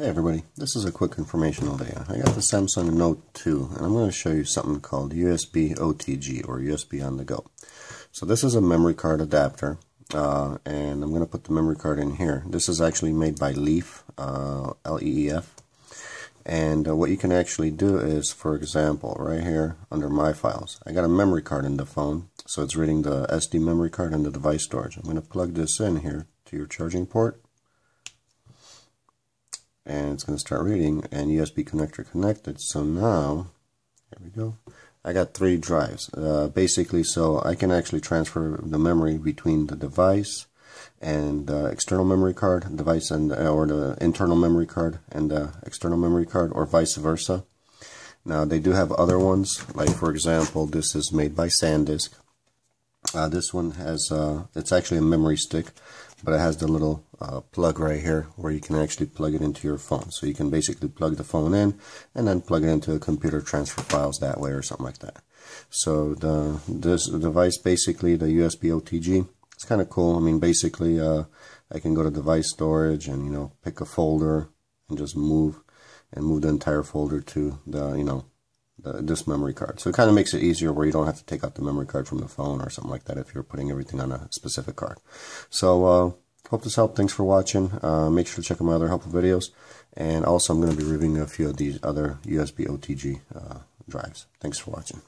Hey everybody, this is a quick informational video. I got the Samsung Note 2 and I'm going to show you something called USB OTG or USB on the go. So this is a memory card adapter uh, and I'm going to put the memory card in here. This is actually made by Leef, uh, L-E-E-F. And uh, what you can actually do is, for example, right here under My Files, I got a memory card in the phone, so it's reading the SD memory card and the device storage. I'm going to plug this in here to your charging port and it's going to start reading and USB connector connected. So now there we go. I got three drives. Uh, basically so I can actually transfer the memory between the device and uh, external memory card device and uh, or the internal memory card and the external memory card or vice versa. Now they do have other ones like for example this is made by SanDisk. Uh, this one has, uh, it's actually a memory stick, but it has the little uh, plug right here where you can actually plug it into your phone. So you can basically plug the phone in and then plug it into a computer, transfer files that way or something like that. So the this device, basically the USB OTG, it's kind of cool. I mean, basically, uh, I can go to device storage and, you know, pick a folder and just move and move the entire folder to the, you know, this memory card. So it kind of makes it easier where you don't have to take out the memory card from the phone or something like that if you're putting everything on a specific card. So uh, hope this helped. Thanks for watching. Uh, make sure to check out my other helpful videos. And also I'm going to be reviewing a few of these other USB OTG uh, drives. Thanks for watching.